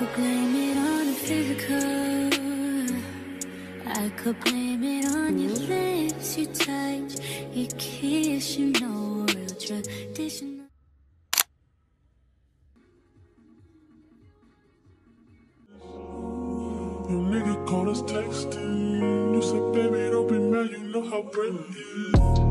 could blame it on the physical. I could blame it on your lips, your touch, your kiss. You know, real traditional. Your nigga call us texting. You said, baby, don't be mad. You know how Brent is.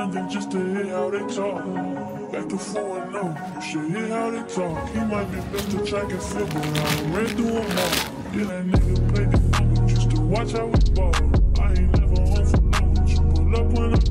Just to hear how they talk. Back to 4 and 0, you should hear how they talk. He might be best to Track and field, but I ran through them all. Yeah, that nigga played the number just to watch how we ball. I ain't never home for long, but you pull up when I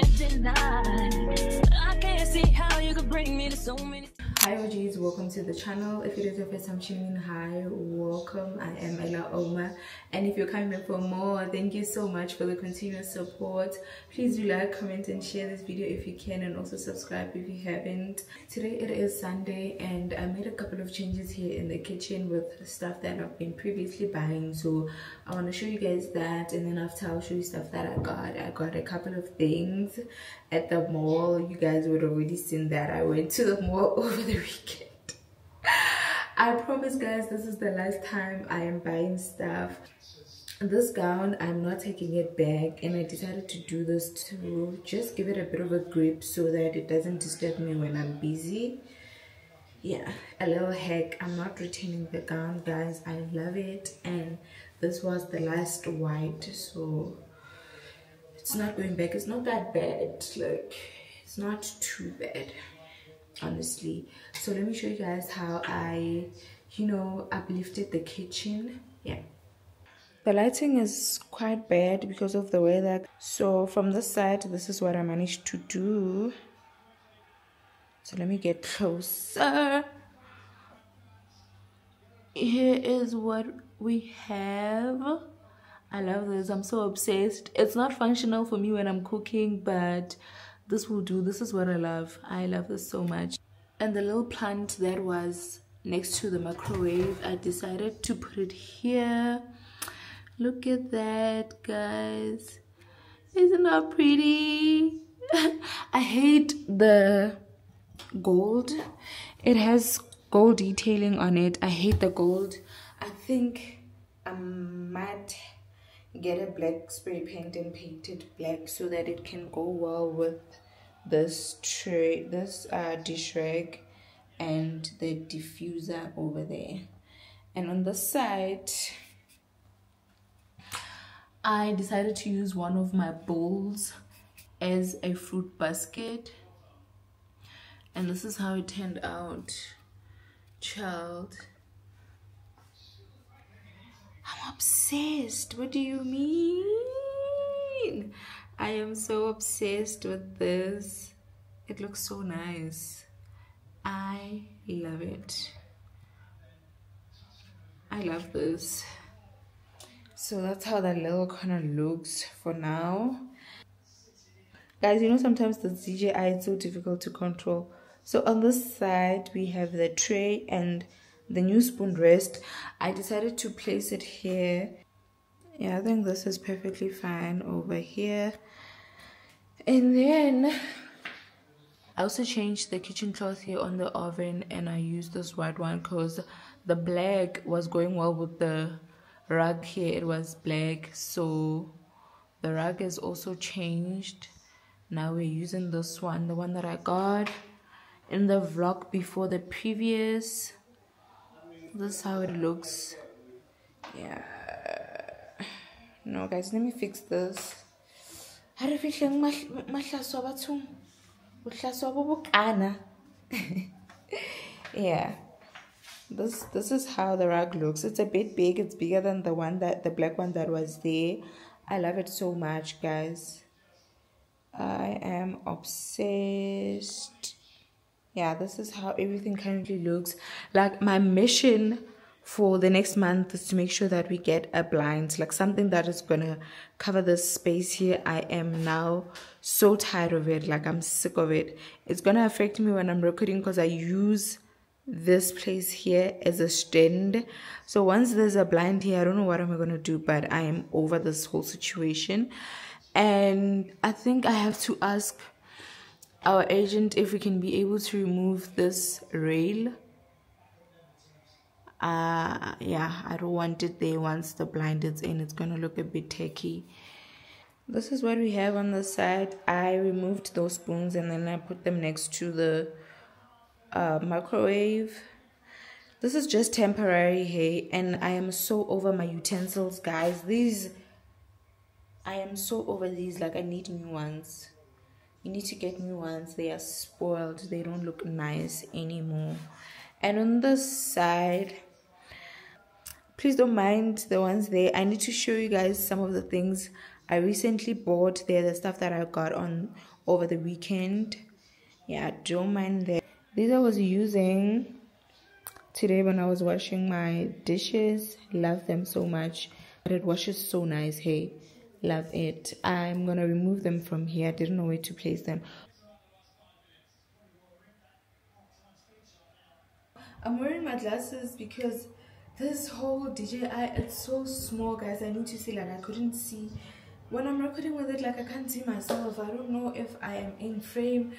can't deny. I can't see how you could bring me to so many. Hi OGs, welcome to the channel. If it is your first time tuning in, hi, welcome. I am Ellah Ouma. And if you're coming for more, thank you so much for the continuous support. Please do like, comment, and share this video if you can, and also subscribe if you haven't. Today it is Sunday, and I made a couple of changes here in the kitchen with stuff that I've been previously buying. So I want to show you guys that, and then after I'll show you stuff that I got. I got a couple of things at the mall. You guys would already seen that I went to the mall over the weekend. I promise guys this is the last time I am buying stuff. This gown I'm not taking it back and I decided to do this to just give it a bit of a grip so that it doesn't disturb me when I'm busy. Yeah, a little hack. I'm not returning the gown guys. I love it and this was the last white so it's not going back. It's not that bad. Like it's not too bad honestly. So let me show you guys how i you know uplifted the kitchen. Yeah. The lighting is quite bad because of the weather. So from this side this is what i managed to do. So let me get closer. Here is what we have i love this i'm so obsessed it's not functional for me when i'm cooking but this will do this is what i love i love this so much and the little plant that was next to the microwave i decided to put it here Look at that, guys. Isn't that pretty? I hate the gold. It has gold detailing on it. I hate the gold. I think I might get a black spray paint and paint it black so that it can go well with this tray, this uh, dish rag and the diffuser over there. And on the side, I decided to use one of my bowls as a fruit basket. And this is how it turned out, child. I'm obsessed. What do you mean? I am so obsessed with this. It looks so nice. I love it. I love this. So that's how that little corner looks for now. Guys, you know sometimes the DJI is so difficult to control. So on this side, we have the tray and the new spoon rest. I decided to place it here. Yeah, I think this is perfectly fine over here. And then I also changed the kitchen cloth here on the oven and I used this white one because the black was going well with the rug here. It was black. So the rug is also changed. Now we're using this one, the one that I got in the vlog before the previous. This is how it looks. Yeah. No guys, let me fix this. yeah. This this is how the rug looks. It's a bit big. It's bigger than the one that the black one that was there. I love it so much guys. I am obsessed yeah this is how everything currently looks. Like my mission for the next month is to make sure that we get a blind like something that is gonna cover this space here. I am now so tired of it like i'm sick of it. It's gonna affect me when i'm recording because i use this place here as a stand. So once there's a blind here i don't know what i'm gonna do but i am over this whole situation. And i think i have to ask our agent if we can be able to remove this rail. Uh yeah i don't want it there once the blind is in. It's gonna look a bit tacky. This is what we have on the side. I removed those spoons and then i put them next to the uh, microwave. This is just temporary hey and i am so over my utensils guys. These i am so over these like i need new ones you need to get new ones. They are spoiled. They don't look nice anymore. And on the side please don't mind the ones there. I need to show you guys some of the things i recently bought. There the stuff that i got on over the weekend. Yeah don't mind that. These i was using today when i was washing my dishes. Love them so much. But it washes so nice. Hey love it. I'm gonna remove them from here. I didn't know where to place them. I'm wearing my glasses because this whole DJI it's so small guys. I need to see like I couldn't see. When I'm recording with it like I can't see myself. I don't know if I am in frame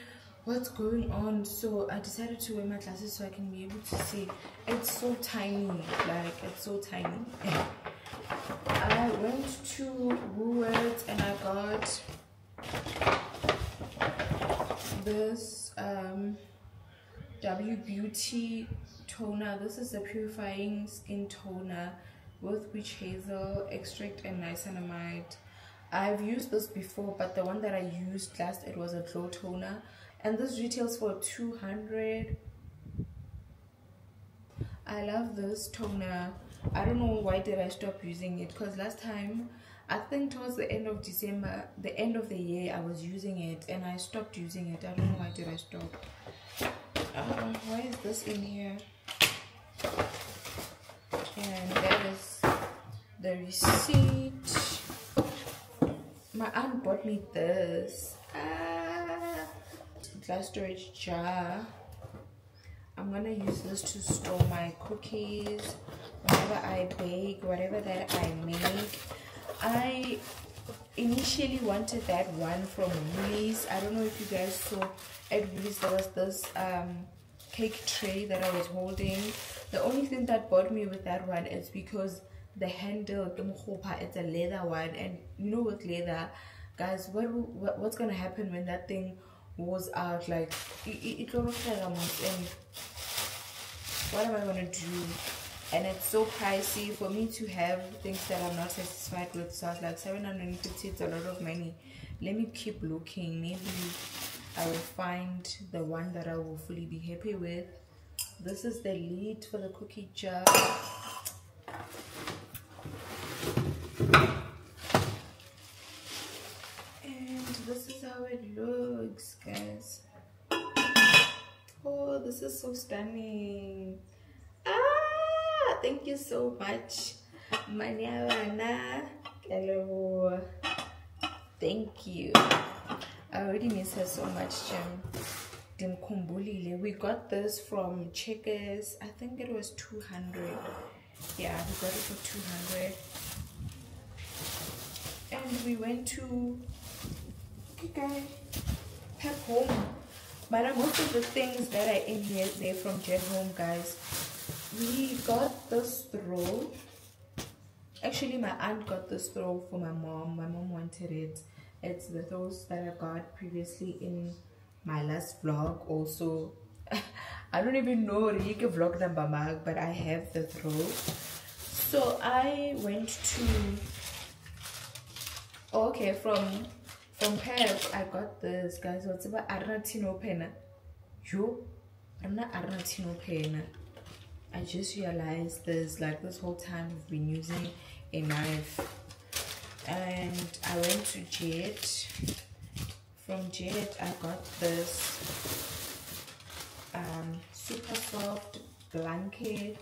what's going on. So I decided to wear my glasses so I can be able to see. It's so tiny like it's so tiny I went to Woolworths and I got this um, W Beauty toner. This is a purifying skin toner with witch hazel extract and niacinamide. I've used this before but the one that i used last it was a glow toner. And this retails for 200 i love this toner i don't know why did i stop using it because last time i think towards the end of december the end of the year i was using it and i stopped using it. I don't know why did i stop. Uh, why is this in here? And that is the receipt. My aunt bought me this. Ah, glass storage jar. I'm gonna use this to store my cookies whenever i bake whatever that i make I initially wanted that one from Woolies. I don't know if you guys saw at Woolies there was this um cake tray that I was holding. The only thing that bought me with that one is because the handle, it's a leather one, and you know with leather, guys, what, what what's gonna happen when that thing was out? Like it, it, it and what am I gonna do? And it's so pricey for me to have things that I'm not satisfied with. So I was like, 750 it's a lot of money. Let me keep looking. Maybe I will find the one that I will fully be happy with. This is the lid for the cookie jar. And this is how it looks, guys. Oh, this is so stunning. Thank you so much. Manyavana. Hello. Thank you. I already miss her so much, Jim. We got this from Checkers. I think it was 200. Yeah, we got it for 200. And we went to okay, Home. But most of the things that are in here, they're from Jet Home, guys. We got this throw. Actually, my aunt got this throw for my mom. My mom wanted it. It's the throws that I got previously in my last vlog also. I don't even know Rike vlog number mark but I have the throw. So I went to oh, okay from from Pep I got this guys. What's about Arnatino pen yo Arna Arnatino pen I just realized this like this whole time we've been using a knife and I went to Jet. From Jet, I got this um, super soft blanket.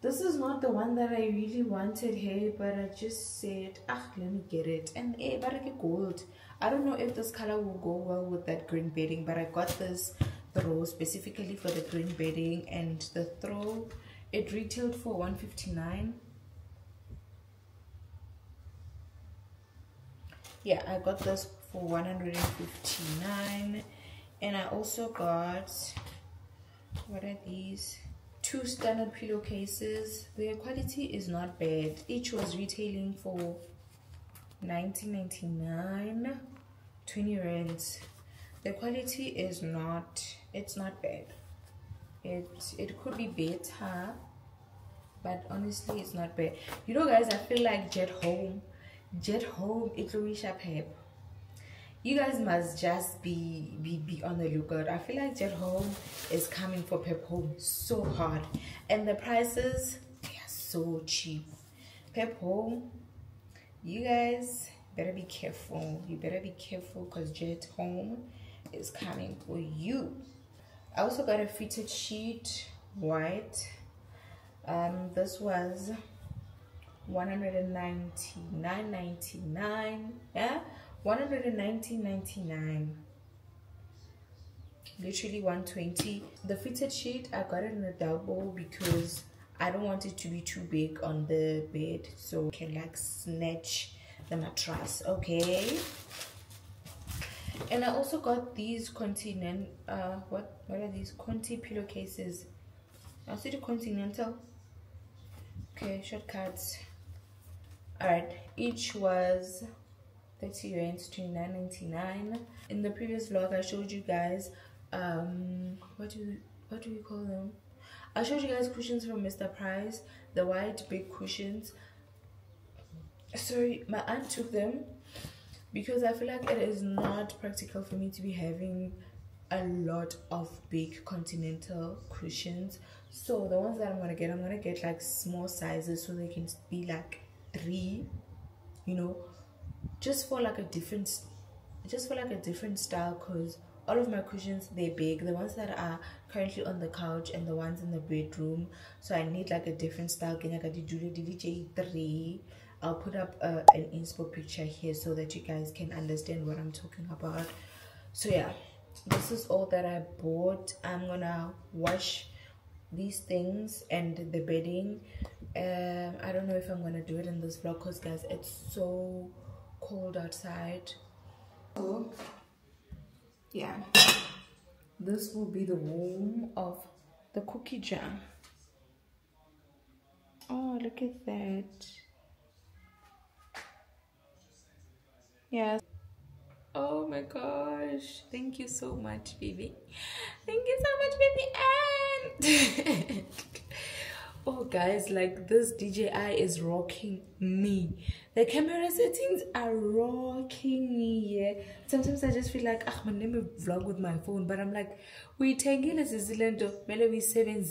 This is not the one that I really wanted here, but I just said, ah, let me get it. And eh, but I get gold. I don't know if this color will go well with that green bedding, but I got this throw specifically for the green bedding and the throw it retailed for 159 yeah i got this for 159 and i also got what are these? Two standard pillowcases. Their quality is not bad. Each was retailing for 19.99 20 rands the quality is not it's not bad it it could be better but honestly it's not bad you know guys i feel like jet home jet home it will Eclorisha Pep. You guys must just be, be be on the lookout. I feel like Jet Home is coming for Pep Home so hard. And the prices they are so cheap. Pep Home, you guys better be careful. You better be careful because Jet Home is coming for you. I also got a fitted sheet, white. Um, this was 199.99 yeah 119.99 literally 120 the fitted sheet i got it in a double because i don't want it to be too big on the bed so I can like snatch the mattress okay and i also got these continent uh what what are these? Conti pillowcases. I see the continental. Okay shortcuts. All right each was 30 rand 29.99 in the previous vlog i showed you guys um what do we what do we call them? I showed you guys cushions from mr price the white big cushions. Sorry my aunt took them because i feel like it is not practical for me to be having a lot of big continental cushions. So the ones that i'm gonna get i'm gonna get like small sizes so they can be like three you know? Just for like a different just for like a different style because all of my cushions they're big. The ones that are currently on the couch and the ones in the bedroom. So i need like a different style i'll put up uh, an inspo picture here so that you guys can understand what i'm talking about so yeah this is all that i bought i'm gonna wash these things and the bedding um i don't know if i'm gonna do it in this vlog because guys it's so cold outside. So, yeah, this will be the warm of the cookie jar. Oh, look at that. Yeah. Oh my gosh. Thank you so much, baby. Thank you so much, baby. And oh guys, like this DJI is rocking me. The camera settings are rocking me. Yeah. Sometimes I just feel like ah man, let me vlog with my phone, but I'm like, we zizilanto, mele we seven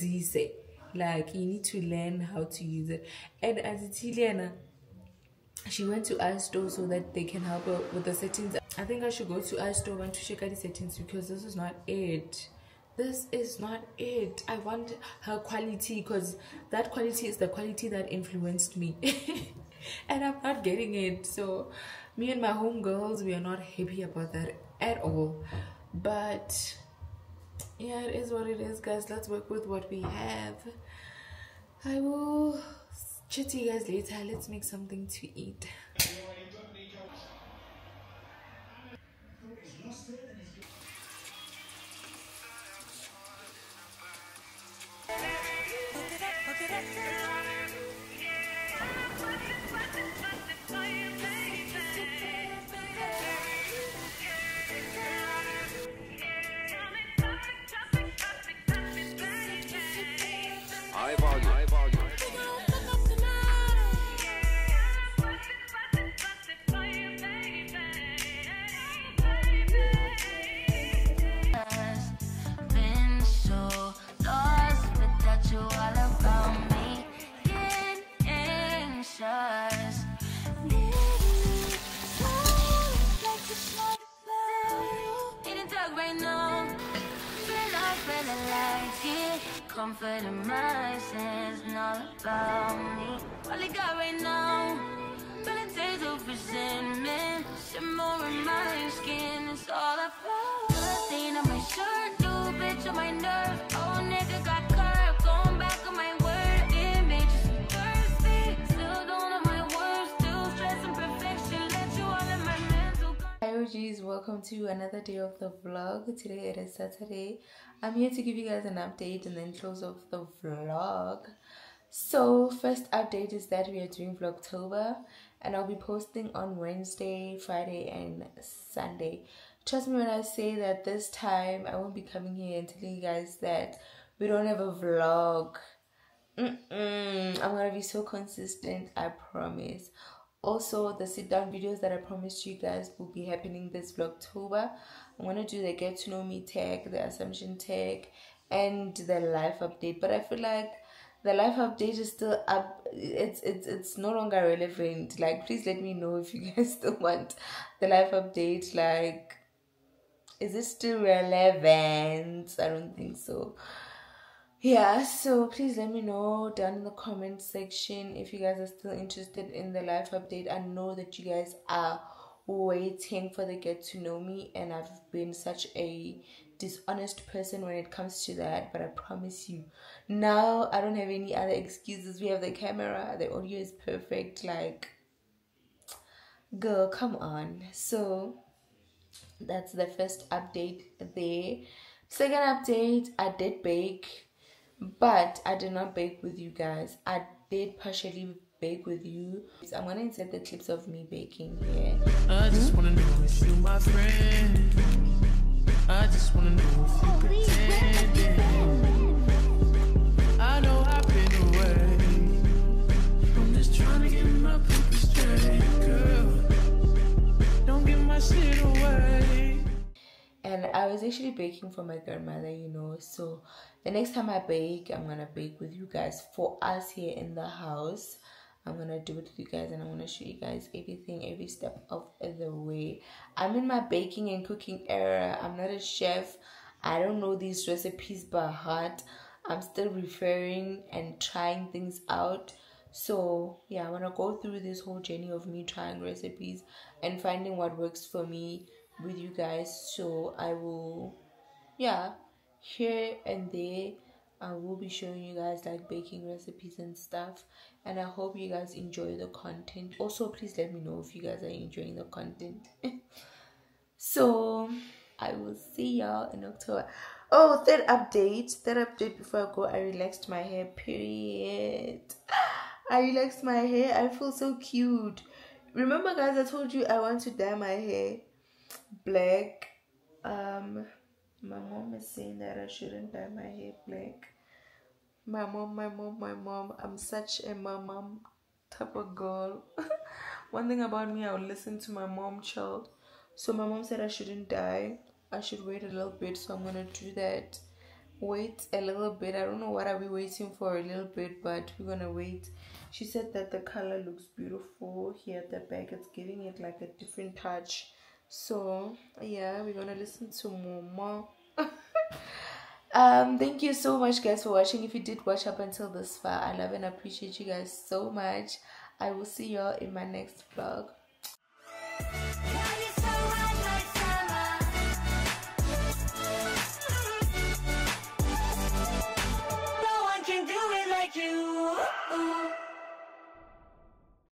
Like you need to learn how to use it. And as Helena, she went to iStore so that they can help her with the settings. I think I should go to iStore and to check out the settings because this is not it. This is not it. I want her quality because that quality is the quality that influenced me. and I'm not getting it. So me and my homegirls, we are not happy about that at all. But yeah, it is what it is, guys. Let's work with what we have. I will chat to you guys later. Let's make something to eat. My. Oh, got on my word, my words, still perfection. Hi OGs, welcome to another day of the vlog. Today it is Saturday. I'm here to give you guys an update and then close off the vlog. So first update is that we are doing Vlogtober and I'll be posting on Wednesday, Friday and Sunday. Trust me when I say that this time I won't be coming here and telling you guys that we don't have a vlog. Mm-mm. I'm gonna be so consistent, I promise. Also, the sit down videos that I promised you guys will be happening this Vlogtober. I'm gonna do the get to know me tag, the assumption tag, and the life update. But I feel like the life update is still up. It's it's it's no longer relevant. Like, please let me know if you guys still want the life update. Like, is it still relevant? I don't think so. Yeah so please let me know down in the comment section if you guys are still interested in the life update. I know that you guys are waiting for the get to know me and i've been such a dishonest person when it comes to that but i promise you. Now i don't have any other excuses. We have the camera. The audio is perfect. Like girl come on. So that's the first update there second update i did bake but I did not bake with you guys. I did partially bake with you. So I'm gonna insert the clips of me baking here. I just wanna know if you my friend. I just wanna know if you. I was actually baking for my grandmother, you know. So the next time I bake, I'm gonna bake with you guys for us here in the house. I'm gonna do it with you guys and I'm gonna show you guys everything, every step of the way. I'm in my baking and cooking era. I'm not a chef. I don't know these recipes by heart. I'm still referring and trying things out. So yeah, I wanna go through this whole journey of me trying recipes and finding what works for me with you guys. So I will yeah here and there I will be showing you guys like baking recipes and stuff and I hope you guys enjoy the content. Also please let me know if you guys are enjoying the content. So I will see y'all in October. Oh third update third update before I go I relaxed my hair period. I relaxed my hair I feel so cute. Remember guys I told you I want to dye my hair black um my mom is saying that I shouldn't dye my hair black. My mom, my mom, my mom. I'm such a my mom type of girl. One thing about me, I would listen to my mom, child. So my mom said I shouldn't dye. I should wait a little bit. So I'm gonna do that. Wait a little bit. I don't know what are we waiting for a little bit, but we're gonna wait. She said that the color looks beautiful here at the back. It's giving it like a different touch so yeah we're gonna listen to mama um thank you so much guys for watching. If you did watch up until this far i love and appreciate you guys so much. I will see y'all in my next vlog. You're